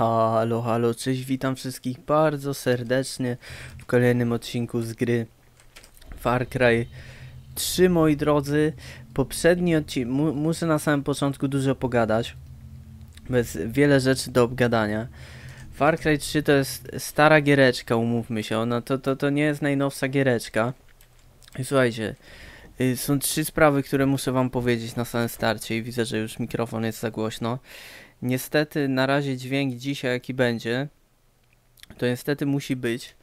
Halo, halo, cześć, witam wszystkich bardzo serdecznie w kolejnym odcinku z gry Far Cry 3, moi drodzy. Poprzedni odcinek, mu, muszę na samym początku dużo pogadać, bez wiele rzeczy do obgadania. Far Cry 3 to jest stara giereczka, umówmy się, no to, to, to nie jest najnowsza giereczka. Słuchajcie, y, są trzy sprawy, które muszę wam powiedzieć na samym starcie i widzę, że już mikrofon jest za głośno. Niestety na razie dźwięk dzisiaj jaki będzie, to niestety musi być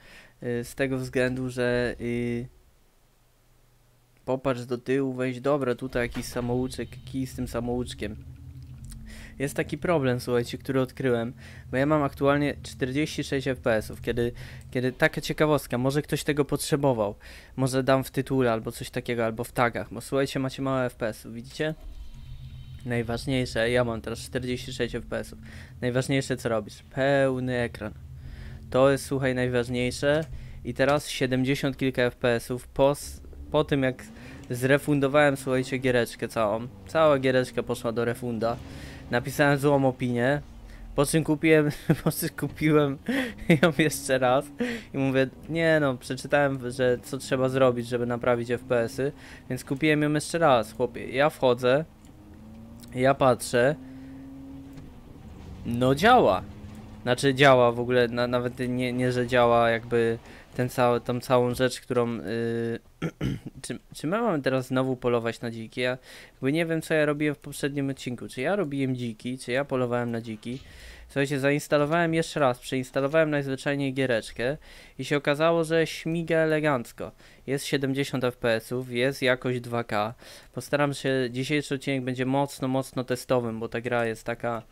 y, z tego względu, że y, popatrz do tyłu, weź dobra, tutaj jakiś samouczek, kij z tym samouczkiem. Jest taki problem, słuchajcie, który odkryłem, bo ja mam aktualnie 46 fps, kiedy, kiedy taka ciekawostka, może ktoś tego potrzebował, może dam w tytule albo coś takiego, albo w tagach, bo słuchajcie, macie małe fps, widzicie? Najważniejsze, ja mam teraz 46 fps. Najważniejsze co robisz? Pełny ekran. To jest słuchaj najważniejsze. I teraz 70 kilka fps po, po tym jak zrefundowałem słuchajcie giereczkę całą. Cała giereczka poszła do refunda. Napisałem złą opinię. Po czym kupiłem, po czym kupiłem ją jeszcze raz i mówię, nie no, przeczytałem, że co trzeba zrobić, żeby naprawić FPS-y, więc kupiłem ją jeszcze raz, chłopie. Ja wchodzę, ja patrzę. No działa. Znaczy działa w ogóle, na, nawet nie, nie, że działa jakby ten cały, tą całą rzecz, którą... Yy, czy, czy my mamy teraz znowu polować na dziki? Ja jakby nie wiem co ja robiłem w poprzednim odcinku. Czy ja robiłem dziki, czy ja polowałem na dziki? Słuchajcie, zainstalowałem jeszcze raz, przeinstalowałem najzwyczajniej giereczkę i się okazało, że śmiga elegancko. Jest 70 fps, jest jakość 2K. Postaram się, dzisiejszy odcinek będzie mocno, mocno testowym, bo ta gra jest taka,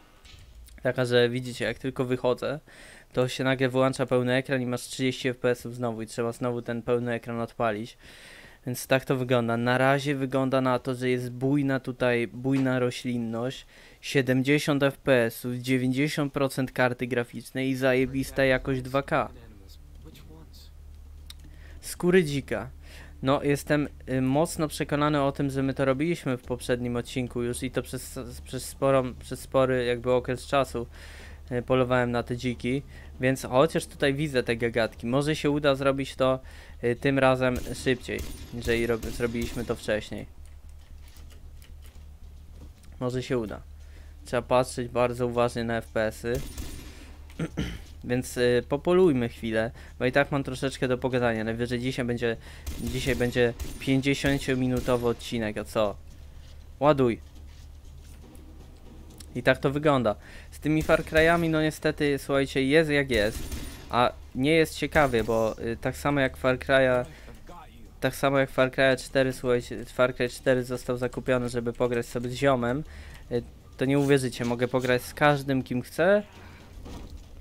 taka, że widzicie, jak tylko wychodzę, to się nagle wyłącza pełny ekran i masz 30 fps znowu i trzeba znowu ten pełny ekran odpalić. Więc tak to wygląda. Na razie wygląda na to, że jest bujna tutaj, bujna roślinność, 70 fps, 90% karty graficznej i zajebista jakość 2K. Skóry dzika. No, jestem y, mocno przekonany o tym, że my to robiliśmy w poprzednim odcinku już i to przez, przez, sporą, przez spory jakby okres czasu y, polowałem na te dziki, więc chociaż tutaj widzę te gagatki, może się uda zrobić to y, tym razem szybciej, jeżeli rob, zrobiliśmy to wcześniej. Może się uda. Trzeba patrzeć bardzo uważnie na FPS-y. Więc y, popolujmy chwilę, bo i tak mam troszeczkę do pogadania. Najwyżej dzisiaj będzie dzisiaj będzie 50-minutowy odcinek, a co? Ładuj. I tak to wygląda. Z tymi Far Cry'ami, no niestety, słuchajcie, jest jak jest. A nie jest ciekawie, bo y, tak samo jak Far Cry'a tak samo jak Far Cry 4, słuchajcie, Far Cry 4 został zakupiony, żeby pograć sobie z ziomem. To nie uwierzycie, mogę pograć z każdym kim chcę,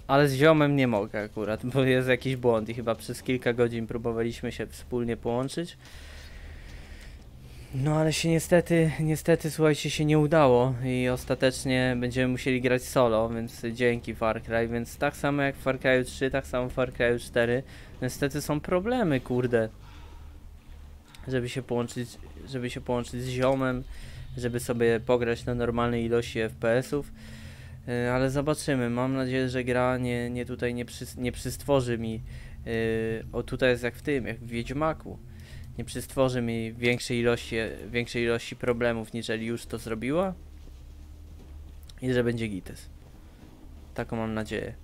ale z ziomem nie mogę akurat, bo jest jakiś błąd i chyba przez kilka godzin próbowaliśmy się wspólnie połączyć. No ale się niestety, niestety słuchajcie się nie udało i ostatecznie będziemy musieli grać solo, więc dzięki Far Cry, więc tak samo jak w Far Cry 3, tak samo w Far Cry 4, niestety są problemy, kurde. Żeby się połączyć, żeby się połączyć z ziomem, żeby sobie pograć na normalnej ilości FPS-ów. Yy, ale zobaczymy. Mam nadzieję, że gra nie, nie tutaj nie, przy, nie przystworzy mi. Yy, o tutaj jest jak w tym, jak w Wiedźmaku. Nie przystworzy mi większej ilości, większej ilości problemów, niżeli już to zrobiła. I że będzie gites. Taką mam nadzieję.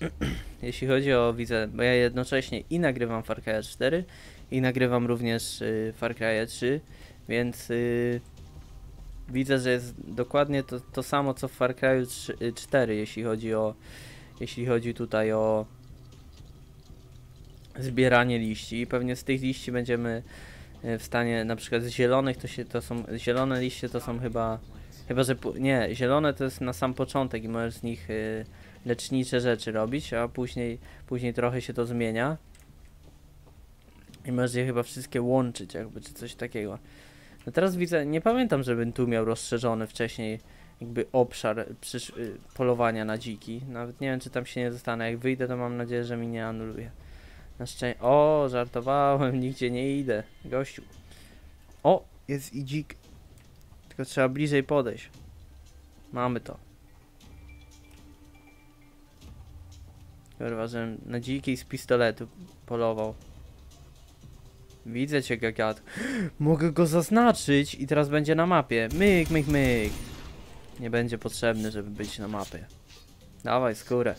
Jeśli chodzi o widzę, bo ja jednocześnie i nagrywam Far Cry 4 i nagrywam również y, Far Cry 3, więc y, widzę, że jest dokładnie to, to samo co w Far Cry 3, y, 4, jeśli chodzi o jeśli chodzi tutaj o zbieranie liści i pewnie z tych liści będziemy y, w stanie, na przykład z zielonych to się, to są, zielone liście to są chyba, chyba że, nie, zielone to jest na sam początek i możesz z nich y, lecznicze rzeczy robić, a później, później trochę się to zmienia i możesz je chyba wszystkie łączyć jakby, czy coś takiego. No teraz widzę, nie pamiętam, żebym tu miał rozszerzony wcześniej jakby obszar przysz- y, polowania na dziki. Nawet nie wiem, czy tam się nie zostanę. Jak wyjdę, to mam nadzieję, że mi nie anuluje. Na szczęście. O, żartowałem, nigdzie nie idę. Gościu. O, jest i dzik. Tylko trzeba bliżej podejść. Mamy to. Kurwa, że na dzikiej z pistoletu polował. Widzę cię, gagat. Mogę go zaznaczyć i teraz będzie na mapie. Myk, myk, myk. Nie będzie potrzebny, żeby być na mapie. Dawaj, skórę.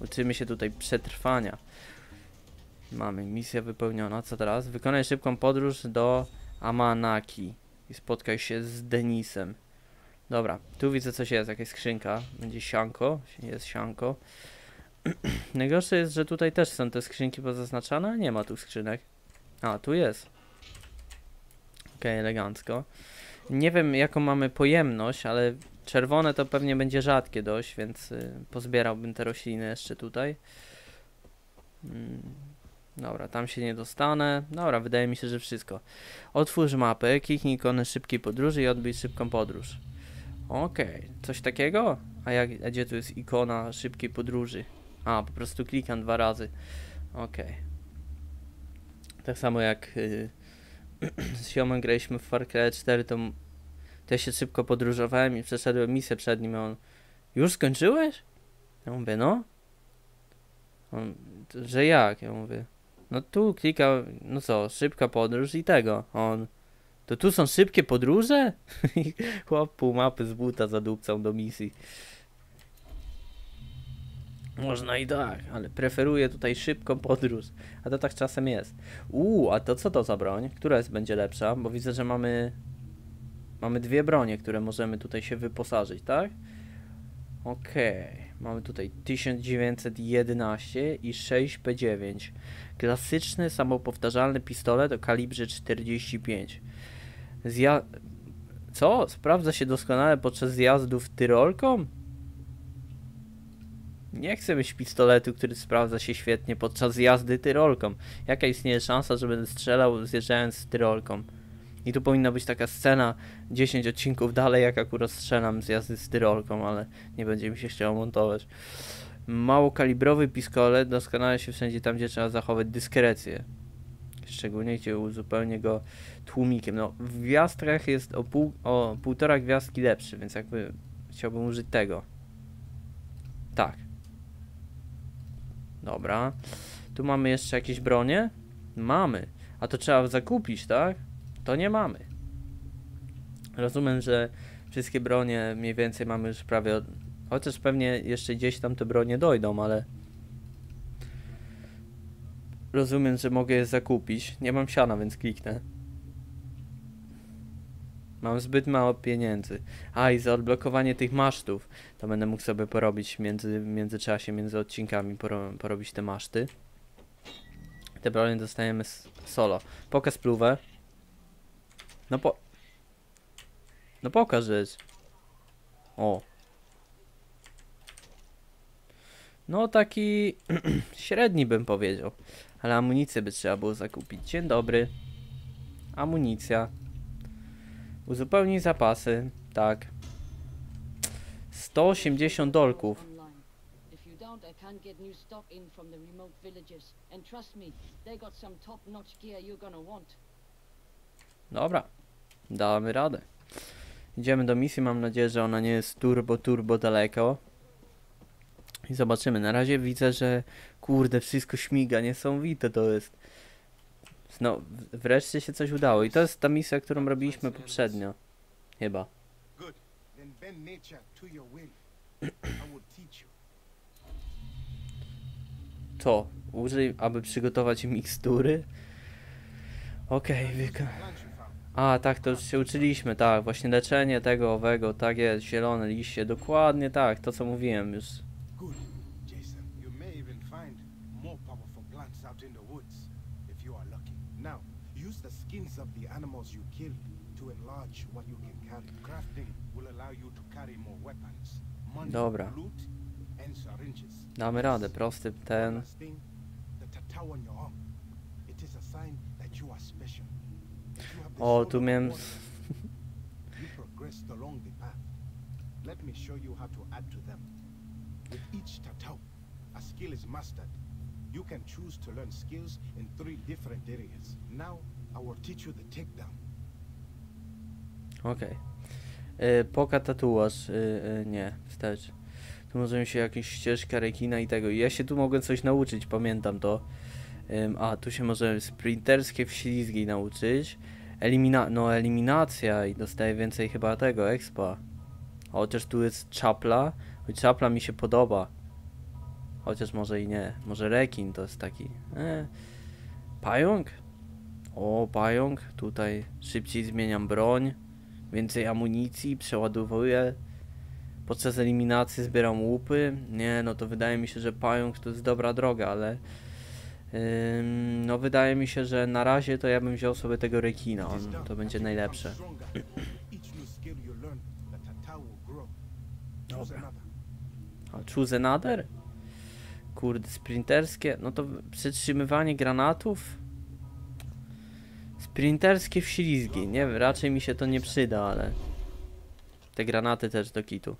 Uczymy się tutaj przetrwania. Mamy misja wypełniona. Co teraz? Wykonaj szybką podróż do Amanaki i spotkaj się z Denisem. Dobra, tu widzę coś jest, jakaś skrzynka. Będzie sianko, jest sianko. Najgorsze jest, że tutaj też są te skrzynki pozaznaczane, nie ma tu skrzynek. A, tu jest. Okej, elegancko. Nie wiem jaką mamy pojemność, ale czerwone to pewnie będzie rzadkie dość, więc y, pozbierałbym te rośliny jeszcze tutaj. Mm, dobra, tam się nie dostanę. Dobra, wydaje mi się, że wszystko. Otwórz mapę, kliknij ikonę szybkiej podróży i odbij szybką podróż. Okej, coś takiego? A, jak, a gdzie tu jest ikona szybkiej podróży? A, po prostu klikam dwa razy. Okej. Tak samo jak y, z ziomem graliśmy w Far Cry 4, to, to ja się szybko podróżowałem i przeszedłem misję przed nim, a on już skończyłeś? Ja mówię, no. On, "To, że jak? Ja mówię, no tu klika, no co, szybka podróż i tego. On, to tu są szybkie podróże? I Chłop pół mapy z buta zadupcał do misji. Można i tak, ale preferuję tutaj szybką podróż. A to tak czasem jest. Uuu, a to co to za broń? Która jest będzie lepsza? Bo widzę, że mamy mamy dwie bronie, które możemy tutaj się wyposażyć, tak? Okej, mamy tutaj 1911 i 6P9. Klasyczny, samopowtarzalny pistolet o kalibrze 45. Zja... Co? Sprawdza się doskonale podczas zjazdów tyrolką? Nie chcę mieć pistoletu, który sprawdza się świetnie podczas jazdy tyrolką. Jaka istnieje szansa, że będę strzelał zjeżdżając z tyrolką? I tu powinna być taka scena 10 odcinków dalej, jak akurat strzelam z jazdy z tyrolką, ale nie będzie mi się chciało montować. Małokalibrowy pistolet doskonale się wszędzie tam, gdzie trzeba zachować dyskrecję. Szczególnie gdzie uzupełnię go tłumikiem. No, w gwiazdkach jest o, pół, o półtora gwiazdki lepszy, więc jakby chciałbym użyć tego. Tak. Dobra. Tu mamy jeszcze jakieś bronie? Mamy. A to trzeba zakupić, tak? To nie mamy. Rozumiem, że wszystkie bronie mniej więcej mamy już prawie. Od... Chociaż pewnie jeszcze gdzieś tam te bronie dojdą, ale. Rozumiem, że mogę je zakupić. Nie mam siana, więc kliknę. Mam zbyt mało pieniędzy. A i za odblokowanie tych masztów to będę mógł sobie porobić między, w międzyczasie, między odcinkami poro, porobić te maszty. Te bronie dostajemy solo. Pokaż pluwę. No po... No pokaż rzecz. O. No taki średni bym powiedział. Ale amunicję by trzeba było zakupić. Dzień dobry. Amunicja. Uzupełnij zapasy. Tak. 180 dolków. Dobra, damy radę. Idziemy do misji, mam nadzieję, że ona nie jest turbo, turbo daleko. I zobaczymy. Na razie widzę, że kurde, wszystko śmiga, niesamowite to jest. No, wreszcie się coś udało. I to jest ta misja, którą robiliśmy poprzednio. Chyba. To? Użyj, aby przygotować mikstury? Okej, you found. A, tak, to już się uczyliśmy, tak, właśnie leczenie tego, owego, tak jest, zielone liście, dokładnie tak, to co mówiłem już. Good. Jason, you may even find more powerful plants out in the woods if you are lucky. Now, use the skins of the animals you killed to enlarge what you can carry. Crafting will allow you to carry more weapons. Money, Dobra. loot, and syringes. Damy radę, prosty ten. Last thing, the tattoo on your arm. It is a sign that you are special. That you have the O, tu miałem... Let me show you how to add to them. With each tattoo, a skill is mastered. You can choose to learn skills in three different areas. Now, I will teach you the takedown. Okej. Y, Poka tatuaż, y, y, nie, wstecz. Tu możemy się jakąś ścieżkę rekina i tego. Ja się tu mogłem coś nauczyć, pamiętam to. Ym, a, tu się może sprinterskie wślizgi nauczyć. Elimina no, eliminacja i dostaję więcej chyba tego, expa. Chociaż tu jest czapla. Choć czapla mi się podoba. Chociaż może i nie. Może rekin to jest taki. E. Pająk? O, pająk. Tutaj szybciej zmieniam broń. Więcej amunicji, przeładowuję. Podczas eliminacji zbieram łupy. Nie, no to wydaje mi się, że pająk to jest dobra droga, ale... No wydaje mi się, że na razie to ja bym wziął sobie tego rekina. On, to będzie najlepsze. A choose another? Kurde, sprinterskie. No to przytrzymywanie granatów? Sprinterskie wślizgi. Nie wiem, raczej mi się to nie przyda, ale... Te granaty też do kitu.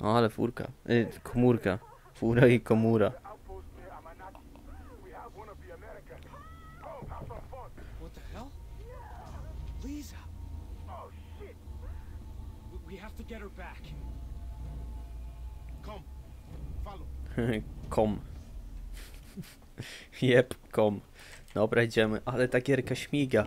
O, ale furka. Y, komórka. Fura i komura. Oh kom. Jep, kom. Dobra, idziemy. Ale ta gierka śmiga.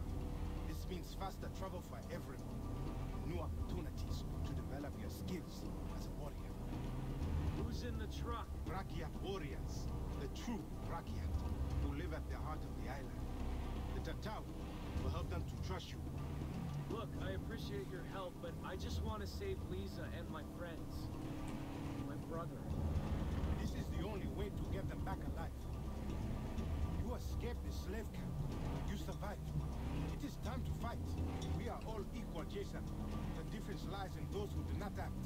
Means faster travel for everyone. New opportunities to develop your skills as a warrior. Who's in the truck? Rakyat warriors, the true Rakyat, who live at the heart of the island. The Tatau will help them to trust you Look, I appreciate your help, but I just want to save Lisa and my friends. My brother. This is the only way to get them back alive. You escaped the slave camp. You survived. It is time to fight. We are all equal, Jason. The difference lies in those who do not act.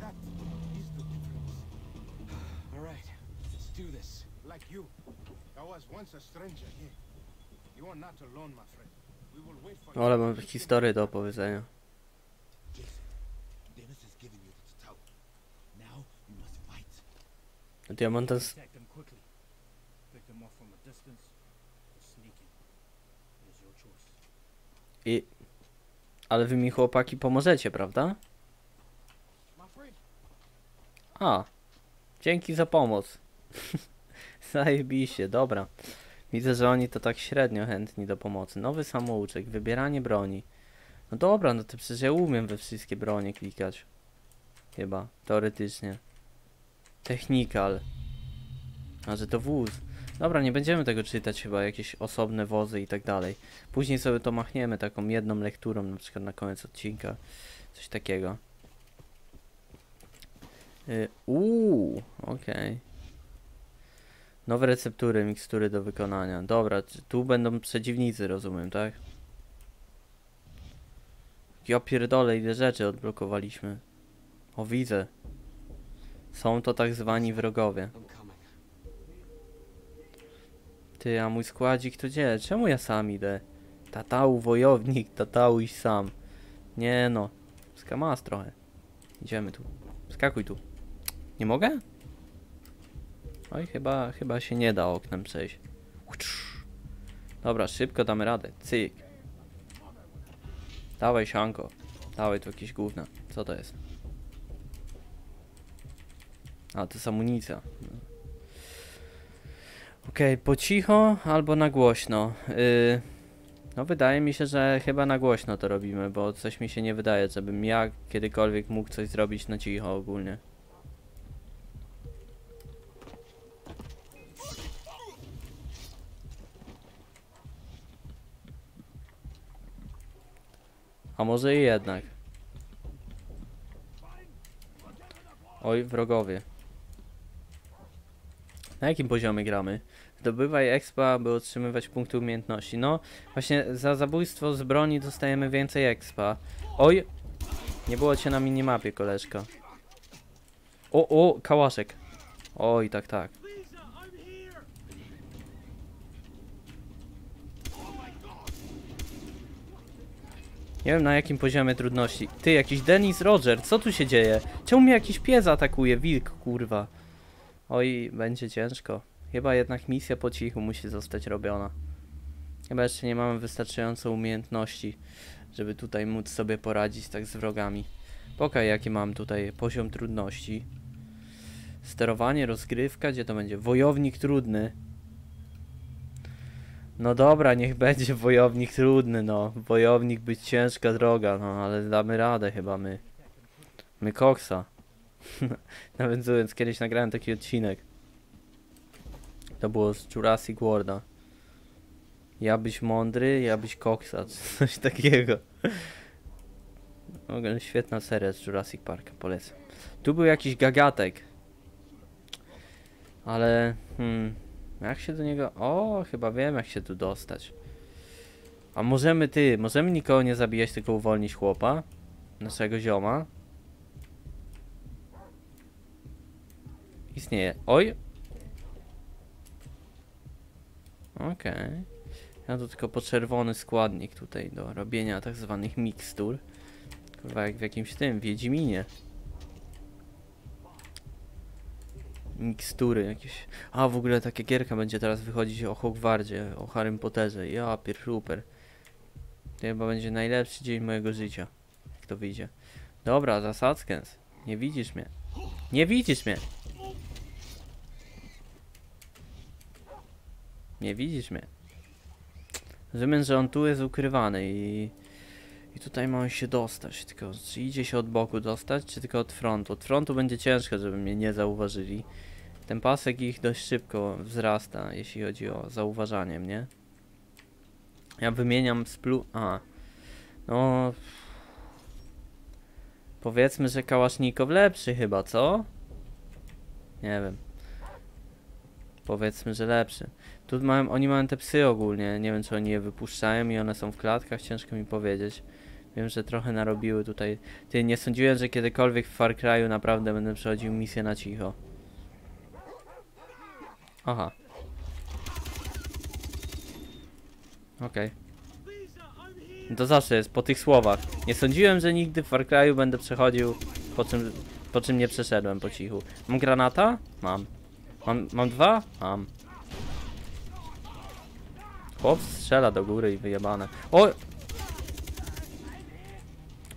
That is the difference. All right, let's do this. Like you, I was once a stranger here. You are not alone, my friend. We will wait for Ale mam historię do opowiedzenia. Jason, Dennis has given you the Tatau. Now you must fight. Diamantas... Attack them quickly. Pick them off from a distance I... Ale wy mi chłopaki pomożecie, prawda? A. Dzięki za pomoc. Zajebiście, dobra. Widzę, że oni to tak średnio chętni do pomocy. Nowy samouczek, wybieranie broni. No dobra, no to przecież ja umiem we wszystkie bronie klikać. Chyba, teoretycznie. Technikal. A że to wóz. Dobra, nie będziemy tego czytać chyba, jakieś osobne wozy i tak dalej. Później sobie to machniemy taką jedną lekturą, na przykład na koniec odcinka. Coś takiego. Y, Uuu, okej. Nowe receptury, mikstury do wykonania. Dobra, tu będą przeciwnicy, rozumiem, tak? Ja pierdolę, ile rzeczy odblokowaliśmy. O, widzę. Są to tak zwani wrogowie. Ty, a mój składzik to gdzie? Czemu ja sam idę? Tatał, wojownik, tatał i sam. Nie no. Skamas trochę. Idziemy tu. Skakuj tu. Nie mogę? Oj, chyba, chyba się nie da oknem przejść. Dobra, szybko damy radę. Cyk. Dawaj sianko. Dawaj tu jakieś gówna. Co to jest? A, to jest amunicja. Okej, po cicho albo na głośno. Yy, no wydaje mi się, że chyba na głośno to robimy, bo coś mi się nie wydaje, żebym ja kiedykolwiek mógł coś zrobić na cicho ogólnie. A może i jednak. Oj, wrogowie. Na jakim poziomie gramy? Zdobywaj expa, by otrzymywać punkty umiejętności. No, właśnie za zabójstwo z broni dostajemy więcej expa. Oj! Nie było cię na minimapie, koleżka. O, o, kałaszek. Oj, tak, tak. Nie wiem na jakim poziomie trudności. Ty, jakiś Dennis Roger, co tu się dzieje? Czemu mnie jakiś pies atakuje? Wilk, kurwa. Oj, będzie ciężko. Chyba jednak misja po cichu musi zostać robiona. Chyba jeszcze nie mamy wystarczająco umiejętności, żeby tutaj móc sobie poradzić tak z wrogami. Pokaj jaki mam tutaj poziom trudności. Sterowanie, rozgrywka, gdzie to będzie? Wojownik trudny. No dobra, niech będzie wojownik trudny, no. Wojownik być ciężka droga, no ale damy radę chyba my. My koksa. Nawiązując, kiedyś nagrałem taki odcinek. To było z Jurassic Worlda. Ja być mądry, ja być koksa, coś takiego. Ogólnie świetna seria z Jurassic Park, polecam. Tu był jakiś gagatek. Ale, hmm, jak się do niego... O, chyba wiem jak się tu dostać. A możemy, ty, możemy nikogo nie zabijać, tylko uwolnić chłopa? Naszego zioma? Istnieje. Oj! Okej. Ja tu tylko po czerwony składnik tutaj do robienia tak zwanych mikstur. Kurwa, jak w jakimś tym, Wiedźminie. Mikstury jakieś. A, w ogóle taka gierka będzie teraz wychodzić o Hogwardzie, o Harrym Potterze. Ja, super. To chyba będzie najlepszy dzień mojego życia. Jak to wyjdzie. Dobra, zasadzkens. Nie widzisz mnie. Nie widzisz mnie. Nie widzisz mnie. Rozumiem, że on tu jest ukrywany i... I tutaj ma on się dostać, tylko czy idzie się od boku dostać, czy tylko od frontu? Od frontu będzie ciężko, żeby mnie nie zauważyli. Ten pasek ich dość szybko wzrasta, jeśli chodzi o zauważanie mnie. Ja wymieniam splu... A. No... Powiedzmy, że kałasznikow lepszy chyba, co? Nie wiem. Powiedzmy, że lepszy. Tu mają, oni mają te psy ogólnie, nie wiem czy oni je wypuszczają i one są w klatkach, ciężko mi powiedzieć. Wiem, że trochę narobiły tutaj. Ty, nie sądziłem, że kiedykolwiek w Far Cry'u naprawdę będę przechodził misję na cicho. Aha. Okej. To zawsze jest, po tych słowach. Nie sądziłem, że nigdy w Far Cry'u będę przechodził, po czym, po czym nie przeszedłem po cichu. Mam granata? Mam. Mam, mam dwa? Mam. Chłop strzela do góry i wyjebane. O!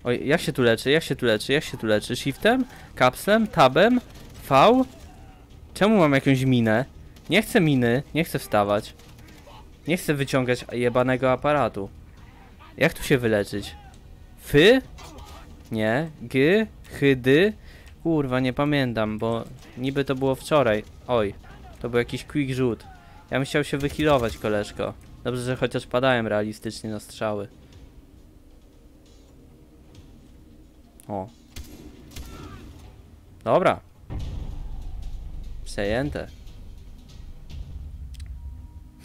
Oj, jak się tu leczy? Jak się tu leczy? Jak się tu leczy? Shiftem? Kapslem? Tabem? V? Czemu mam jakąś minę? Nie chcę miny, nie chcę wstawać. Nie chcę wyciągać jebanego aparatu. Jak tu się wyleczyć? Fy? Nie. G? Hydy? Kurwa, nie pamiętam, bo niby to było wczoraj. Oj, to był jakiś quick rzut. Ja bym chciał się wyhealować, koleżko. Dobrze, że chociaż padałem realistycznie na strzały. O. Dobra. Przejęte.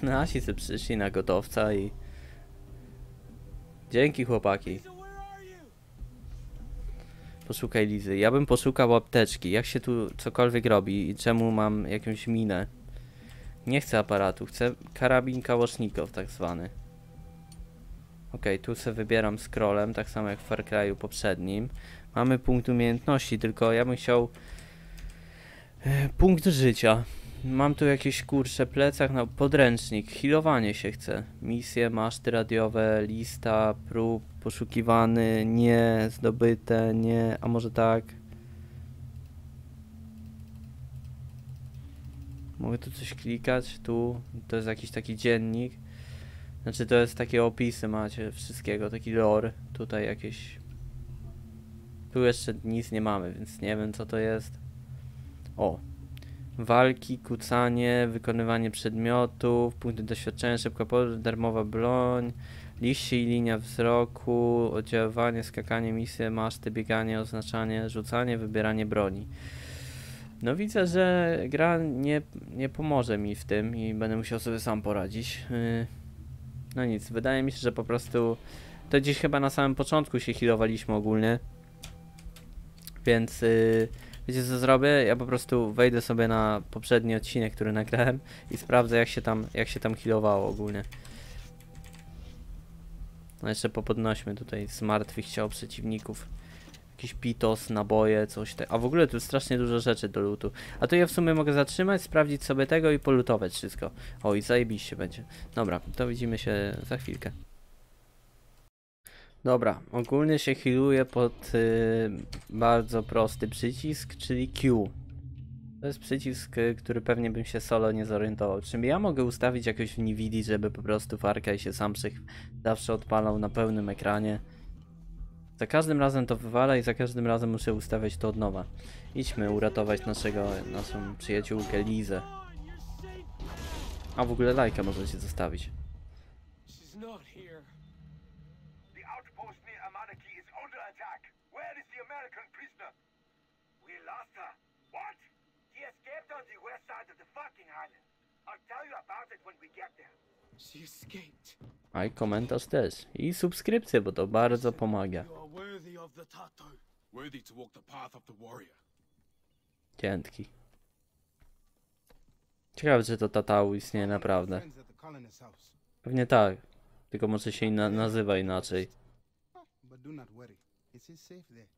Nasi se przyszli na gotowca i... Dzięki chłopaki. Poszukaj Lizy. Ja bym poszukał apteczki. Jak się tu cokolwiek robi i czemu mam jakąś minę? Nie chcę aparatu, chcę karabin kałosznikow tak zwany. Ok, tu sobie wybieram scrollem, tak samo jak w Far Cry'u poprzednim. Mamy punkt umiejętności, tylko ja bym chciał... e, Punkt życia. Mam tu jakieś kurcze plecach, no podręcznik, healowanie się chce. Misje, maszty radiowe, lista, prób, poszukiwany, nie, zdobyte, nie, a może tak. Mogę tu coś klikać, tu, to jest jakiś taki dziennik. Znaczy to jest takie opisy macie wszystkiego, taki lore, tutaj jakieś... Tu jeszcze nic nie mamy, więc nie wiem co to jest. O, Walki, kucanie, wykonywanie przedmiotów, punkty doświadczenia, szybka podróż, darmowa broń, liście i linia wzroku, oddziaływanie, skakanie, misje, maszty, bieganie, oznaczanie, rzucanie, wybieranie broni. No widzę, że gra nie, nie pomoże mi w tym i będę musiał sobie sam poradzić. Yy, No nic, wydaje mi się, że po prostu to gdzieś chyba na samym początku się healowaliśmy ogólnie. Więc yy, wiecie co zrobię? Ja po prostu wejdę sobie na poprzedni odcinek, który nagrałem i sprawdzę jak się tam, jak się tam healowało ogólnie. No jeszcze popodnośmy tutaj z martwych ciał przeciwników. Jakiś pitos, naboje, coś tak. A w ogóle tu strasznie dużo rzeczy do lutu. A to ja w sumie mogę zatrzymać, sprawdzić sobie tego i polutować wszystko. O i zajebiście będzie. Dobra, to widzimy się za chwilkę. Dobra, ogólnie się healuje pod y, bardzo prosty przycisk, czyli Q. To jest przycisk, y, który pewnie bym się solo nie zorientował. Czy ja mogę ustawić jakoś w Nvidia, żeby po prostu Far Cry się sam zawsze odpalał na pełnym ekranie? Za każdym razem to wywala i za każdym razem muszę ustawiać to od nowa. Idźmy uratować naszego, naszą przyjaciółkę Lizę. A w ogóle lajka możecie zostawić. She's not here. The outpost near Amanaki is under attack. Where is the American prisoner? We lost her. What? She escaped on the west side of the fucking island. I'll tell you about it when we get there. She escaped. A i komentarz też. I subskrypcję, bo to bardzo pomaga. You are worthy of the Tato. Worthy to walk the path of the warrior. Dzięki. Ciekawe, czy to Tatał istnieje naprawdę. Pewnie tak. Tylko może się inna, nazywa inaczej. But do not worry. It is safe there.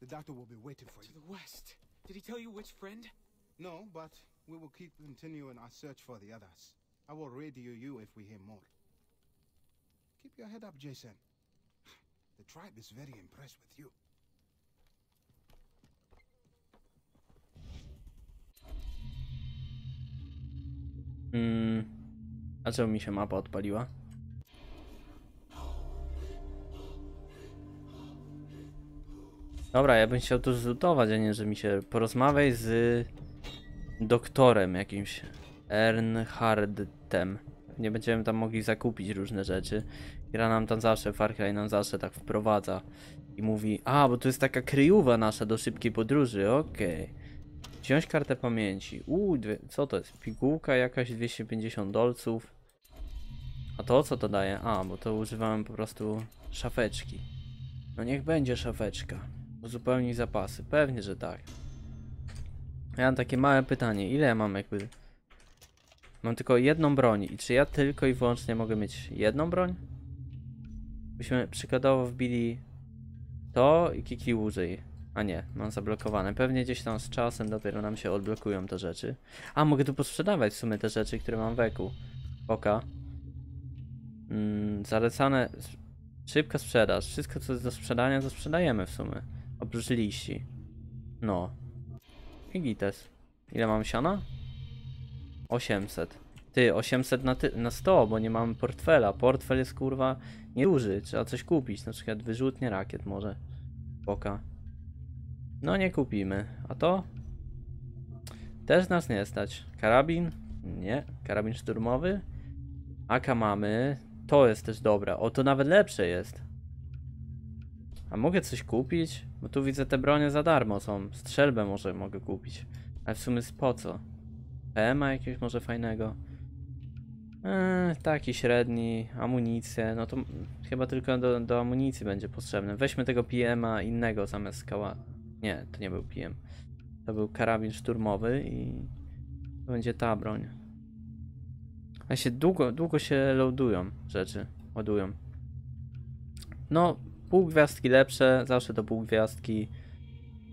The doctor will be waiting for To you. the west. Did he tell you which friend? No, but we will keep continuing our search for the others. I will radio you if we hear more. Keep your head up, Jason. The tribe is very impressed with you. Mm. A czemu mi się mapa odpaliła? Dobra, ja bym chciał tu zlutować, a nie, że mi się porozmawiaj z doktorem jakimś Ernhardtem. Nie będziemy tam mogli zakupić różne rzeczy. Gra nam tam zawsze, Far Cry nam zawsze tak wprowadza i mówi, a, bo to jest taka kryjówa nasza do szybkiej podróży, okej. Wziąć kartę pamięci. Uuu, co to jest? Pigułka jakaś 250 dolców. A to co to daje? A, bo to używałem po prostu szafeczki. No niech będzie szafeczka. Uzupełnij zapasy. Pewnie, że tak. Ja mam takie małe pytanie. Ile ja mam jakby... Mam tylko jedną broń. I czy ja tylko i wyłącznie mogę mieć jedną broń? Byśmy przykładowo wbili to i kiki użyj. A nie, mam zablokowane. Pewnie gdzieś tam z czasem dopiero nam się odblokują te rzeczy. A, mogę tu posprzedawać w sumie te rzeczy, które mam w eku. Oka. Mm, zalecane... Szybka sprzedaż. Wszystko co jest do sprzedania, to sprzedajemy w sumie. Oprócz liści. No. I gites. Ile mam siana? 800. Ty, 800 na, ty na 100, bo nie mamy portfela. Portfel jest kurwa nieduży. Trzeba coś kupić. Na przykład wyrzutnie rakiet może. Poka. No nie kupimy. A to? Też nas nie stać. Karabin? Nie. Karabin szturmowy? Aka mamy. To jest też dobra. O, to nawet lepsze jest. A mogę coś kupić? Bo tu widzę te bronie za darmo są. Strzelbę może mogę kupić. Ale w sumie po co? PMA jakiegoś może fajnego? Eee, taki średni. Amunicję. No to chyba tylko do, do amunicji będzie potrzebne. Weźmy tego PM-a innego zamiast skała. Nie, to nie był PM. To był karabin szturmowy i to będzie ta broń. A się długo, długo się loadują rzeczy, ładują. No, pół gwiazdki lepsze, zawsze do pół gwiazdki.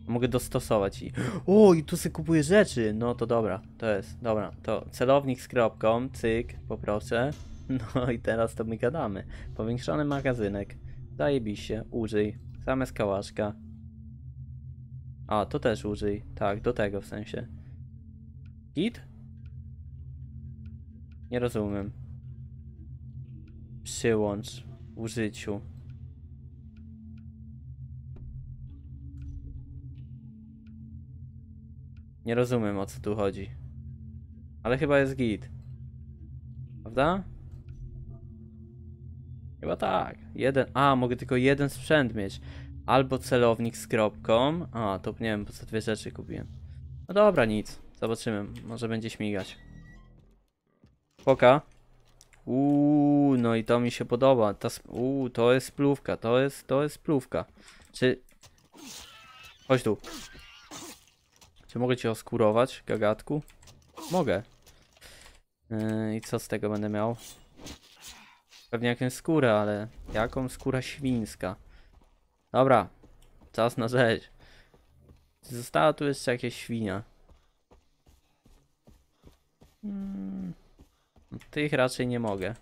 Mogę dostosować i... O, i tu sobie kupuję rzeczy! No to dobra, to jest, dobra. To celownik z kropką, cyk, poproszę. No i teraz to my gadamy. Powiększony magazynek. Zajebiście, użyj. Zamiast kałaszka. A, to też użyj. Tak, do tego w sensie. Git? Nie rozumiem. Przyłącz użyciu. Nie rozumiem o co tu chodzi. Ale chyba jest git. Prawda? Chyba tak. Jeden. A, mogę tylko jeden sprzęt mieć. Albo celownik z kropką. A, to nie wiem, po co dwie rzeczy kupiłem. No dobra, nic. Zobaczymy. Może będzie śmigać. Poka. Uuu, no i to mi się podoba. Ta, uuu, to jest splówka. To jest, to jest splówka. Czy... Chodź tu. Czy mogę cię oskurować, gagatku? Mogę. Yy, I co z tego będę miał? Pewnie jakąś skórę, ale jaką skóra świńska. Dobra, czas na rzecz. Została tu jeszcze jakieś świnia? Mm, tych raczej nie mogę.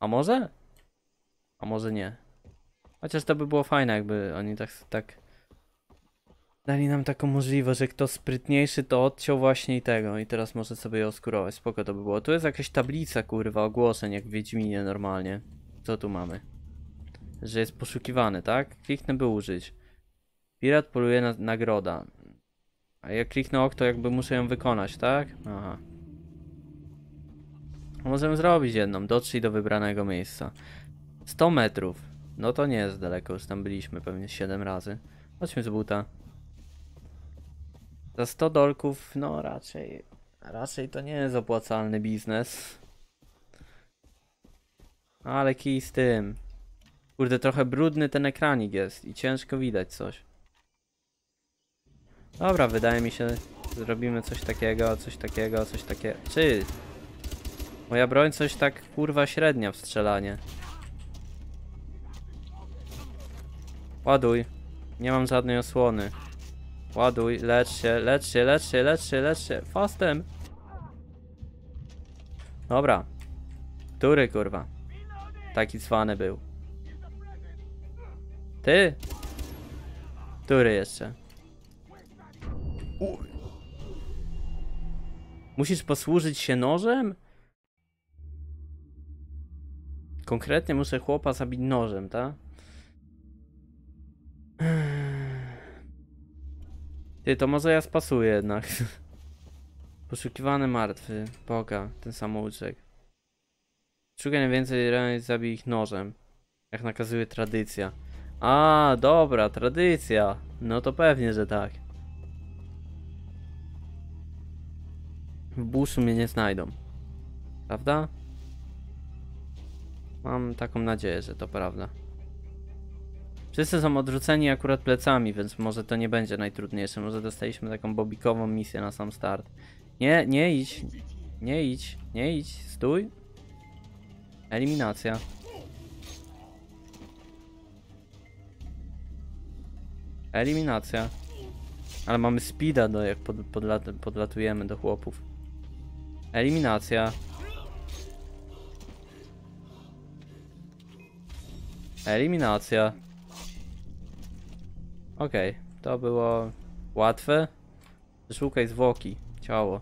A może? A może nie? Chociaż to by było fajne, jakby oni tak, tak dali nam taką możliwość, że kto sprytniejszy, to odciął właśnie tego. I teraz może sobie je oskurować. Spoko to by było. Tu jest jakaś tablica, kurwa, ogłoszeń, jak w Wiedźminie normalnie. Co tu mamy? Że jest poszukiwany, tak? Kliknę, by użyć. Pirat poluje na nagroda. A jak kliknę ok, to jakby muszę ją wykonać, tak? Aha. Możemy zrobić jedną. Dotrzyj do wybranego miejsca. 100 metrów. No to nie jest daleko, już tam byliśmy pewnie 7 razy. Chodźmy z buta. Za 100 dolków, no raczej, raczej to nie jest opłacalny biznes. Ale kij z tym. Kurde, trochę brudny ten ekranik jest i ciężko widać coś. Dobra, wydaje mi się, zrobimy coś takiego, coś takiego, coś takiego. Czy? Moja broń coś tak kurwa średnia w strzelanie. Ładuj. Nie mam żadnej osłony. Ładuj, lecz się, lecz się, lecz się, lecz się, lecz się. Fastem. Dobra. Który kurwa? Taki cwany był. Ty? Który jeszcze? Musisz posłużyć się nożem? Konkretnie muszę chłopa zabić nożem, tak? Ty, to może ja spasuję jednak. Poszukiwany martwy. Boga, ten samouczek. Szukaj najwięcej ran zabij ich nożem. Jak nakazuje tradycja. A, dobra, tradycja. No to pewnie, że tak. W buszu mnie nie znajdą. Prawda? Mam taką nadzieję, że to prawda. Wszyscy są odrzuceni akurat plecami, więc może to nie będzie najtrudniejsze. Może dostaliśmy taką bobikową misję na sam start. Nie, nie idź. Nie idź, nie idź. Stój. Eliminacja. Eliminacja. Ale mamy speeda, do, jak pod, podlat, podlatujemy do chłopów. Eliminacja. Eliminacja. Okej, to było łatwe. Szukaj zwłoki, ciało.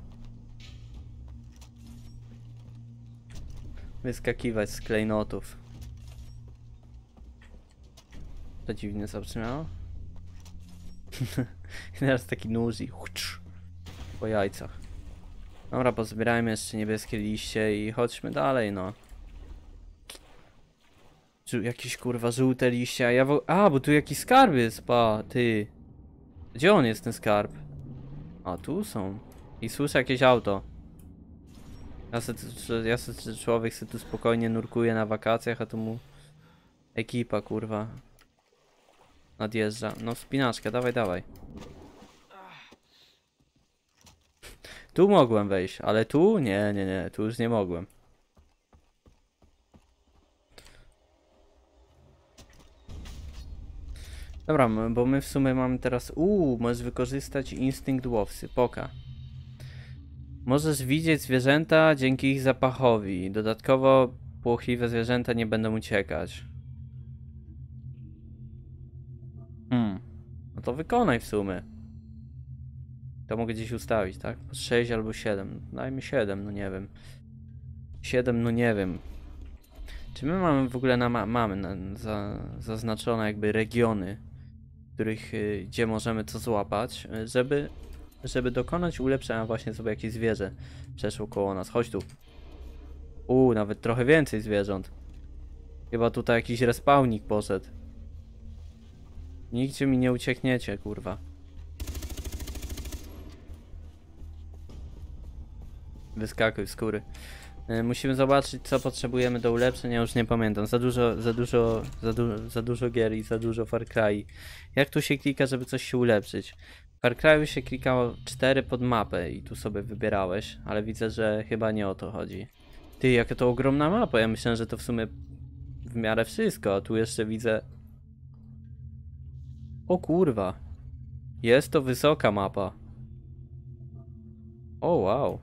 Wyskakiwać z klejnotów. To dziwnie zabrzmiało. Teraz taki nóż i chucz, po jajcach. Dobra, pozbierajmy jeszcze niebieskie liście i chodźmy dalej, no. Jakieś kurwa żółte liście, a ja wo- A, bo tu jakiś skarb jest, pa, ty. Gdzie on jest, ten skarb? A, tu są. I słyszę jakieś auto. Ja se, ja se, człowiek se tu spokojnie nurkuje na wakacjach, a tu mu ekipa, kurwa, nadjeżdża. No, spinaczka, dawaj, dawaj. Tu mogłem wejść, ale tu? Nie, nie, nie, tu już nie mogłem. Dobra, bo my w sumie mamy teraz... Uuu, możesz wykorzystać instynkt łowcy, poka. Możesz widzieć zwierzęta dzięki ich zapachowi. Dodatkowo płochliwe zwierzęta nie będą uciekać. Hmm. No to wykonaj w sumie. To mogę gdzieś ustawić, tak? 6 albo 7. Dajmy 7, no nie wiem. 7, no nie wiem. Czy my mamy w ogóle na ma mamy na, za, zaznaczone jakby regiony, których y, gdzie możemy co złapać, y, żeby żeby dokonać ulepszenia właśnie sobie jakieś zwierzę przeszło koło nas. Chodź tu. Uuu, nawet trochę więcej zwierząt. Chyba tutaj jakiś respawnik poszedł. Nigdzie mi nie uciekniecie, kurwa. Wyskakuj z skóry. E, Musimy zobaczyć, co potrzebujemy do ulepszeń. Ja już nie pamiętam. Za dużo, za dużo, za, du za dużo gier i za dużo Far Cry. Jak tu się klika, żeby coś się ulepszyć? W Far Cry'u się klikało 4 pod mapę i tu sobie wybierałeś, ale widzę, że chyba nie o to chodzi. Ty, jaka to ogromna mapa. Ja myślałem, że to w sumie w miarę wszystko, a tu jeszcze widzę... O kurwa. Jest to wysoka mapa. O wow.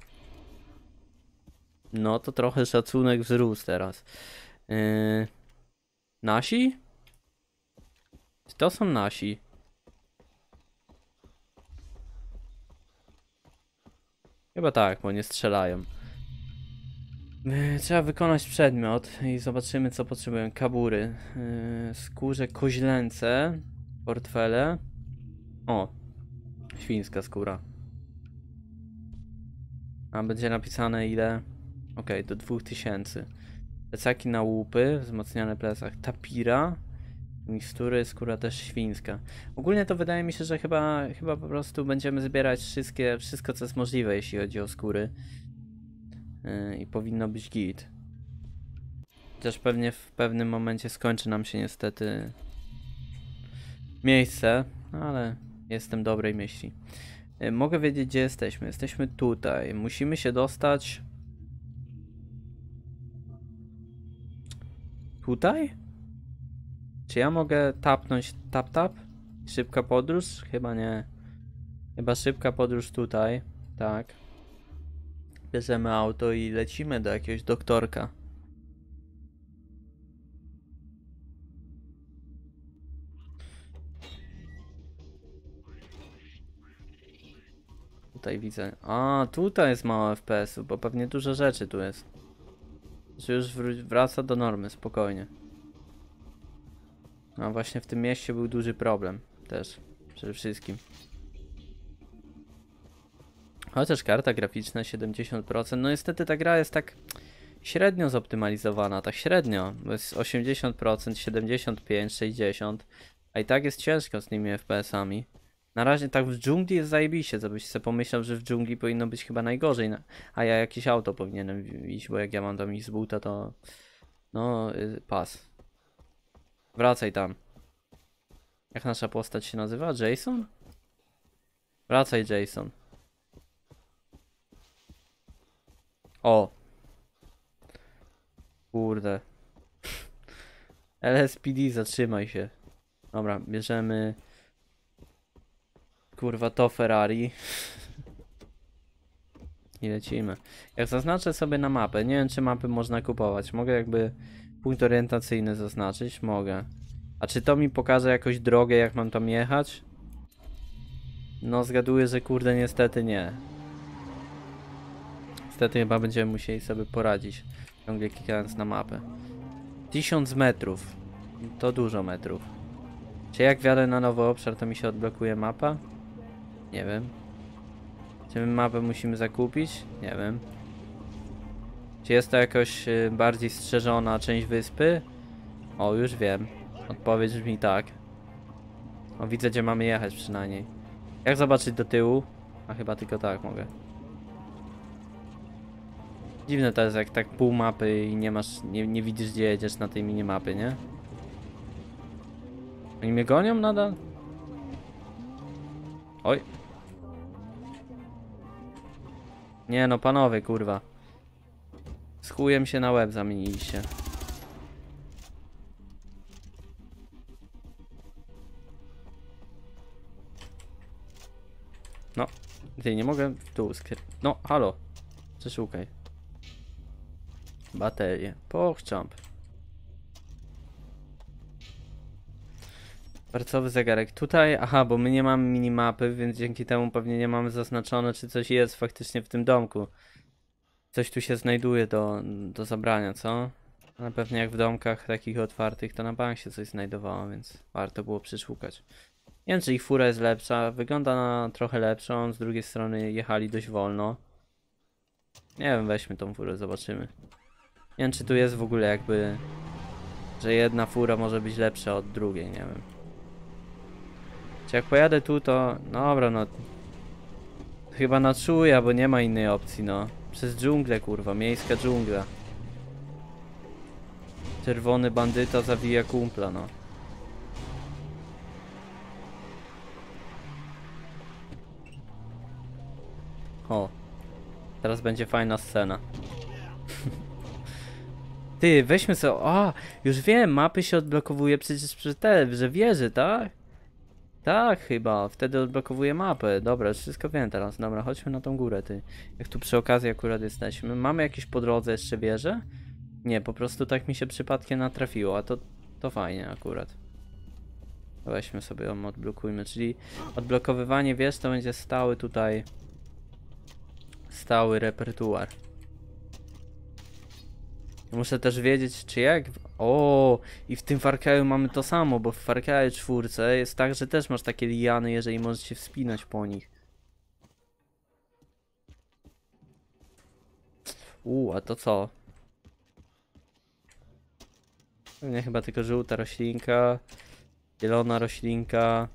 No to trochę szacunek wzrósł teraz. Yy... Nasi? To są nasi? Chyba tak, bo nie strzelają. Yy, Trzeba wykonać przedmiot i zobaczymy co potrzebujemy. Kabury, yy, skórze koźlęce, portfele. O, świńska skóra. A będzie napisane ile? Okej, do 2000. Plecaki na łupy, wzmacniane plecach. Tapira, mikstury, skóra też świńska. Ogólnie to wydaje mi się, że chyba, chyba po prostu będziemy zbierać wszystkie, wszystko co jest możliwe, jeśli chodzi o skóry. Yy, I powinno być git. Chociaż pewnie w pewnym momencie skończy nam się niestety miejsce, ale jestem dobrej myśli. Yy, Mogę wiedzieć, gdzie jesteśmy. Jesteśmy tutaj. Musimy się dostać. Tutaj? Czy ja mogę tapnąć tap tap? Szybka podróż? Chyba nie. Chyba szybka podróż tutaj. Tak. Bierzemy auto i lecimy do jakiegoś doktorka. Tutaj widzę. A, tutaj jest mało FPS-ów, bo pewnie dużo rzeczy tu jest. Że już wraca do normy, spokojnie. A właśnie w tym mieście był duży problem też, przede wszystkim. Chociaż karta graficzna 70%, no niestety ta gra jest tak średnio zoptymalizowana, tak średnio, bo jest 80%, 75, 60, a i tak jest ciężko z tymi FPS-ami. Na razie tak w dżungli jest zajebiście, co byś sobie pomyślał, że w dżungli powinno być chyba najgorzej, na- a ja jakieś auto powinienem iść, bo jak ja mam tam iść z buta, to no y, pas. Wracaj tam. Jak nasza postać się nazywa? Jason? Wracaj Jason. O. Kurde. LSPD, zatrzymaj się. Dobra, bierzemy. Kurwa, to Ferrari. I lecimy. Jak zaznaczę sobie na mapę, nie wiem czy mapy można kupować. Mogę jakby punkt orientacyjny zaznaczyć? Mogę. A czy to mi pokaże jakąś drogę, jak mam tam jechać? No, zgaduję, że kurde, niestety nie. Niestety chyba będziemy musieli sobie poradzić, ciągle klikając na mapę. 1000 metrów. To dużo metrów. Czy jak wjadę na nowy obszar, to mi się odblokuje mapa? Nie wiem. Czy my mapę musimy zakupić? Nie wiem. Czy jest to jakoś y, bardziej strzeżona część wyspy? O, już wiem. Odpowiedź brzmi tak. O, widzę gdzie mamy jechać przynajmniej. Jak zobaczyć do tyłu? A chyba tylko tak mogę. Dziwne to jest jak tak pół mapy i nie masz, nie, nie widzisz gdzie jedziesz na tej minimapy, nie? Oni mnie gonią nadal? Oj. Nie no panowie kurwa. Z chujem się na łeb zamieniliście. No, ty nie mogę w dół skry... No, halo. Przeszukaj. Baterie. Pochczamp. Barcowy zegarek. Tutaj, aha, bo my nie mamy minimapy, więc dzięki temu pewnie nie mamy zaznaczone, czy coś jest faktycznie w tym domku. Coś tu się znajduje do, do zabrania, co? Ale pewnie jak w domkach takich otwartych, to na bank się coś znajdowało, więc warto było przeszukać. Nie wiem, czy ich fura jest lepsza. Wygląda na trochę lepszą. Z drugiej strony jechali dość wolno. Nie wiem, weźmy tą furę, zobaczymy. Nie wiem, czy tu jest w ogóle jakby... Że jedna fura może być lepsza od drugiej, nie wiem. Czy jak pojadę tu, to... Dobra, no... Chyba na czuja, bo nie ma innej opcji, no. Przez dżunglę, kurwa, miejska dżungla. Czerwony bandyta zawija kumpla, no. O. Teraz będzie fajna scena. Ty, weźmy sobie. A, już wiem, mapy się odblokowuje przecież przy te, że wieży, tak? Tak, chyba. Wtedy odblokowuje mapę. Dobra, wszystko wiem teraz. Dobra, chodźmy na tą górę, ty. Jak tu przy okazji akurat jesteśmy. Mamy jakieś po drodze jeszcze wieże? Nie, po prostu tak mi się przypadkiem natrafiło, a to, to fajnie akurat. Weźmy sobie ją, odblokujmy, czyli odblokowywanie wież to będzie stały tutaj stały repertuar. Muszę też wiedzieć, czy jak. O, i w tym Far Cry'u mamy to samo, bo w Far Cry 4 jest tak, że też masz takie liany, jeżeli możesz się wspinać po nich. U, a to co? Pewnie chyba tylko żółta roślinka, zielona roślinka.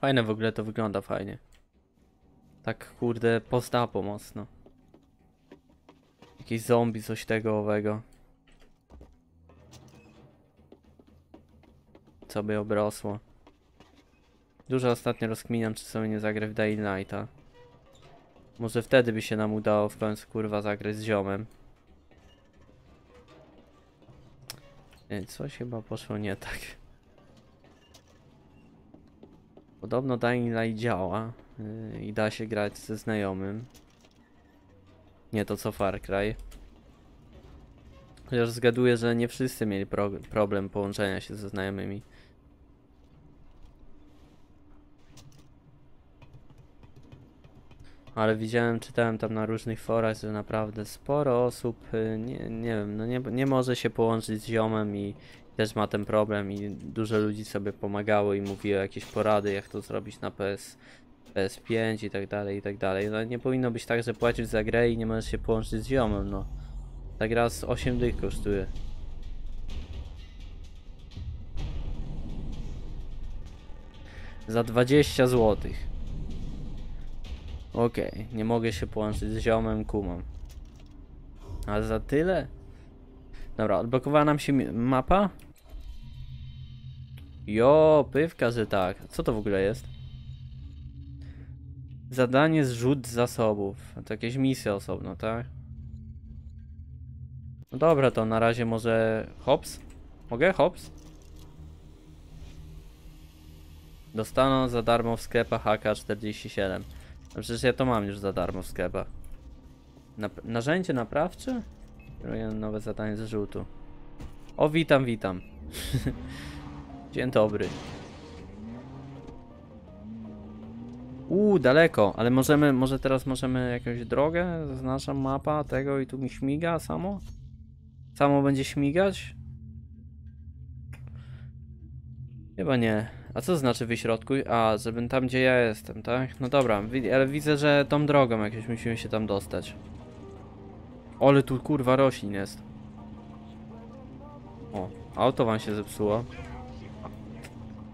Fajne w ogóle to wygląda, fajnie. Tak kurde, postapo mocno. Jakiś zombie, coś tego owego. Co by obrosło. Dużo ostatnio rozkminiam, czy sobie nie zagrać w. Może wtedy by się nam udało w końcu kurwa zagrać z ziomem. Coś chyba poszło nie tak. Podobno Dying Light działa yy, i da się grać ze znajomym. Nie to co Far Cry. Chociaż zgaduję, że nie wszyscy mieli pro problem połączenia się ze znajomymi. Ale widziałem, czytałem tam na różnych forach, że naprawdę sporo osób, y, nie, nie wiem, no nie, nie może się połączyć z ziomem i też ma ten problem i dużo ludzi sobie pomagało i mówiło jakieś porady, jak to zrobić na PS, PS5 i tak dalej, i tak dalej. No nie powinno być tak, że płacisz za grę i nie możesz się połączyć z ziomem, no. Ta gra z 8 dych kosztuje. Za 20 złotych. Okej, nie mogę się połączyć z ziomem, kumam. Ale za tyle? Dobra, odblokowała nam się mapa? Jo, pywka, że tak. Co to w ogóle jest? Zadanie zrzut zasobów. To jakieś misje osobno, tak? No dobra, to na razie może hops? Mogę hops? Dostaną za darmo w sklepach AK-47. No przecież ja to mam już za darmo w sklepach. Nap narzędzie naprawcze? Kieruję nowe zadanie z rzutu. O, witam, witam. Dzień dobry. Uuu, daleko, ale możemy, może teraz możemy jakąś drogę? Zaznaczam mapa tego i tu mi śmiga samo? Samo będzie śmigać? Chyba nie. A co znaczy wyśrodkuj? A, żebym tam gdzie ja jestem, tak? No dobra, ale widzę, że tą drogą jakieś musimy się tam dostać. Ole tu kurwa roślin jest. O, auto wam się zepsuło.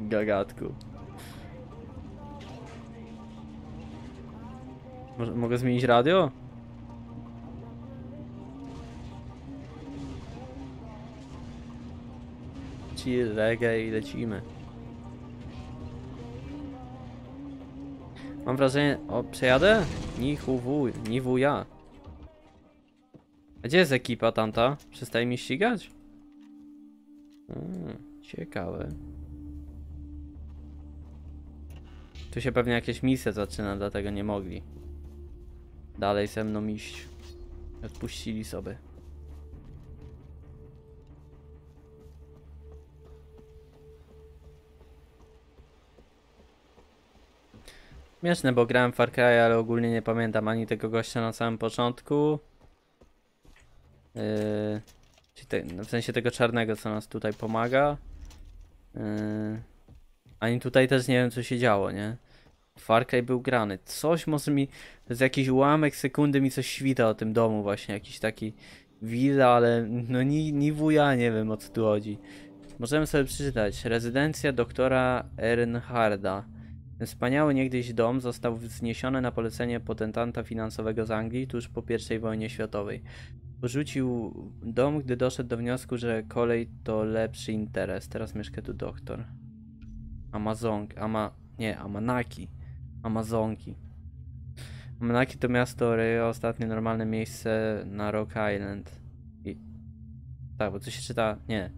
Gagatku. Mogę zmienić radio? Chill, reggae i lecimy. Mam wrażenie... O, przejadę? Ni wuja. A Gdzie jest ekipa tamta? Przestaje mi ścigać? Hmm, ciekawe. Tu się pewnie jakieś misje zaczyna, dlatego nie mogli. Dalej ze mną iść. Odpuścili sobie. Śmieszne, bo grałem Far Cry, ale ogólnie nie pamiętam ani tego gościa na samym początku. Yy, te, no w sensie tego czarnego, co nas tutaj pomaga. Yy, ani tutaj też nie wiem, co się działo, nie? Far Cry był grany. Coś może mi, z jakiś ułamek sekundy mi coś świta o tym domu właśnie, jakiś taki willa, ale no ni, ni wuja nie wiem o co tu chodzi. Możemy sobie przeczytać. Rezydencja doktora Ernharda. Ten wspaniały niegdyś dom został wzniesiony na polecenie potentanta finansowego z Anglii tuż po I wojnie światowej. Porzucił dom, gdy doszedł do wniosku, że kolej to lepszy interes. Teraz mieszka tu doktor. Amazonki, ama... nie, Amanaki. Amazonki. Amanaki to miasto Reo, ostatnie normalne miejsce na Rock Island. I... Tak, bo to się czyta... nie.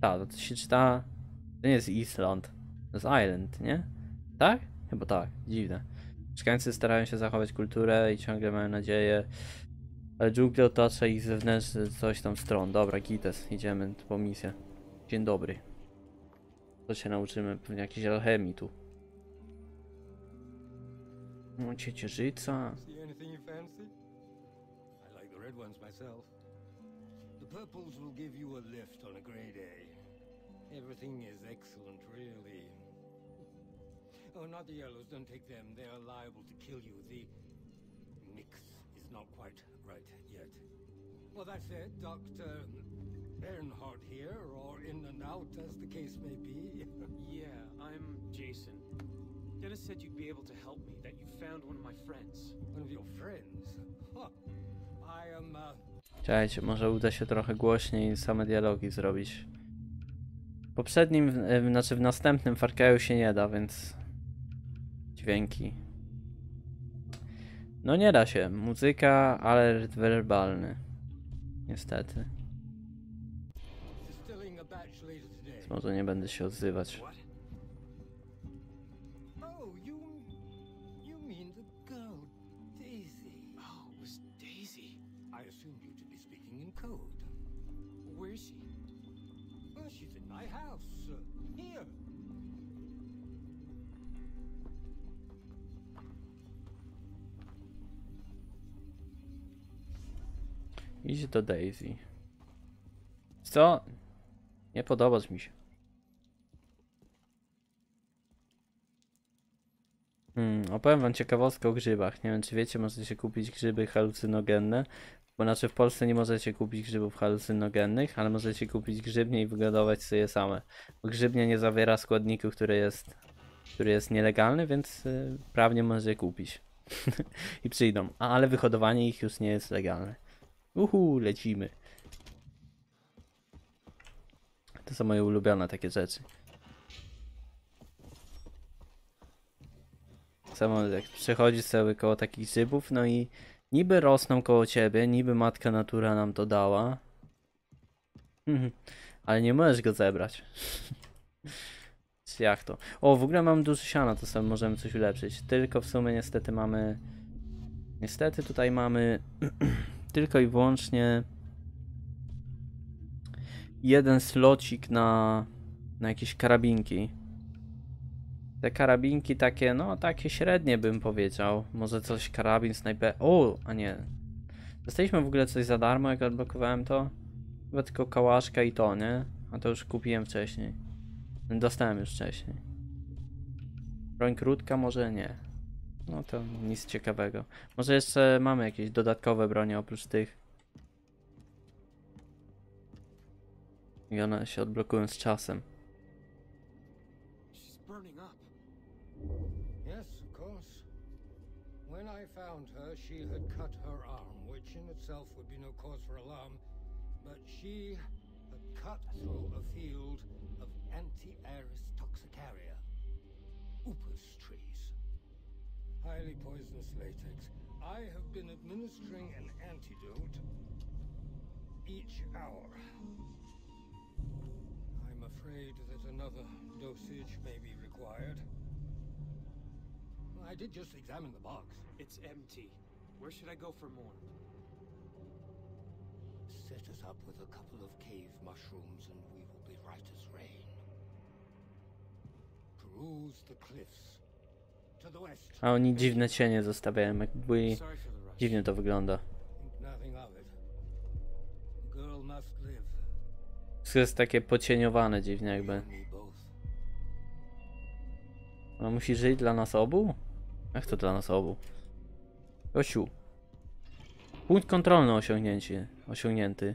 Tak, bo to się czyta... To nie jest Island. To jest Island, nie? Tak? Chyba tak. Dziwne. Mieszkańcy starają się zachować kulturę i ciągle mają nadzieję, ale dżunglę otacza ich zewnętrzny coś tam stron. Dobra, Gites, idziemy po misję. Dzień dobry. Co się nauczymy? Pewnie jakiejś alchemii tu. No, ciecierzyca. See anything you fancy? I like the red ones myself. The purples will give you a lift on a grade A. Everything is excellent, really. Oh, not the yellows. Don't take them. They are liable to kill you. The mix is not quite right yet. Well, that's it, Dr. Bernhardt here, or in and out, as the case may be. Yeah, I'm Jason. Dennis said you'd be able to help me, that you found one of my friends. One of your friends? Huh. I am, uh, Czekajcie, może uda się trochę głośniej same dialogi zrobić. W poprzednim, w- znaczy w następnym Far Cry'u się nie da, więc... Dźwięki. No nie da się. Muzyka, alert werbalny. Niestety. Więc może nie będę się odzywać. Idź do Daisy. Co? Nie podobasz mi się. Hmm, opowiem wam ciekawostkę o grzybach. Nie wiem, czy wiecie, możecie kupić grzyby halucynogenne. Bo znaczy w Polsce nie możecie kupić grzybów halucynogennych, ale możecie kupić grzybnie i wygodować sobie same. Bo grzybnia nie zawiera składniku, który jest, który jest nielegalny, więc y, prawnie możecie kupić. I przyjdą. A, ale wyhodowanie ich już nie jest legalne. Uhu, lecimy. To są moje ulubione takie rzeczy. Samo jak przechodzisz sobie koło takich grzybów, no i niby rosną koło ciebie, niby matka natura nam to dała. Mhm. Ale nie możesz go zebrać. Jak to? O, w ogóle mam dużo siana, to sobie możemy coś ulepszyć. Tylko w sumie niestety mamy... Niestety tutaj mamy tylko i wyłącznie jeden slocik na, na jakieś karabinki. Te karabinki takie, no takie średnie bym powiedział. Może coś karabin, snajper. O, a nie. Dostaliśmy w ogóle coś za darmo, jak odblokowałem to? Chyba tylko kałaszka i to, nie? A to już kupiłem wcześniej. Dostałem już wcześniej. Broń krótka może nie. No to nic ciekawego. Może jeszcze mamy jakieś dodatkowe bronie oprócz tych. I one się odblokują z czasem. Yes, of course. When I found her, she had cut her arm, which in itself would be no cause for alarm, but she had cut through a field of Anti-Aris Highly poisonous latex. I have been administering an antidote each hour. I'm afraid that another dosage may be required. I did just examine the box. It's empty. Where should I go for more? Set us up with a couple of cave mushrooms and we will be right as rain. Peruse the cliffs. A oni dziwne cienie zostawiają, jakby dziwnie to wygląda. Wszystko jest takie pocieniowane dziwnie jakby. Ona musi żyć dla nas obu? Jak to dla nas obu? Osiu. Punkt kontrolny osiągnięty.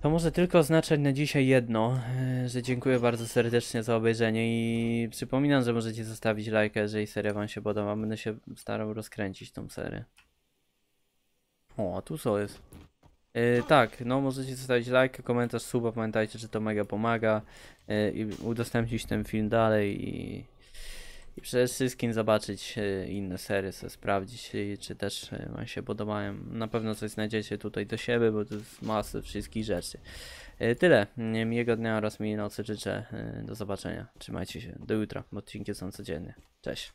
To może tylko oznaczać na dzisiaj jedno, e, że dziękuję bardzo serdecznie za obejrzenie i przypominam, że możecie zostawić lajka, jeżeli seria wam się podoba. Będę się starał rozkręcić tą serię. O, a tu co jest? E, tak, no możecie zostawić lajka, komentarz, suba, pamiętajcie, że to mega pomaga e, i udostępnić ten film dalej i, i przede wszystkim zobaczyć e, inne serie, sobie sprawdzić, e, czy też e, wam się podobają. Na pewno coś znajdziecie tutaj do siebie, bo to jest masy wszystkich rzeczy. Tyle, miłego dnia oraz miłej nocy życzę, do zobaczenia, trzymajcie się, do jutra, odcinki są codziennie. Cześć.